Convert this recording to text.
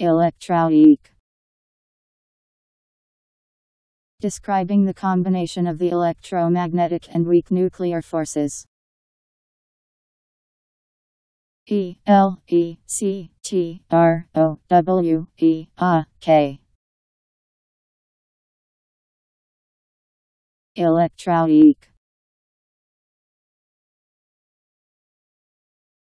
Electroweak. Describing the combination of the electromagnetic and weak nuclear forces. E L E C T R O W E A K Electroweak